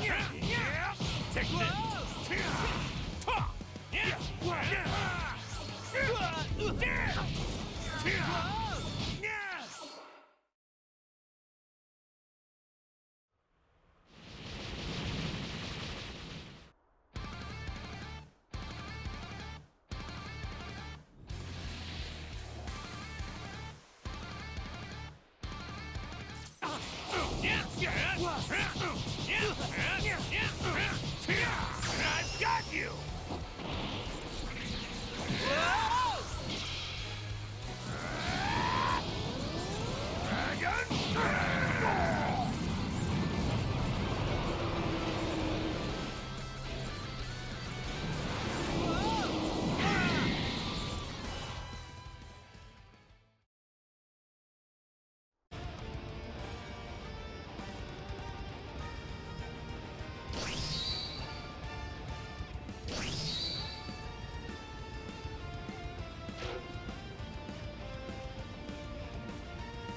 Take. Yeah.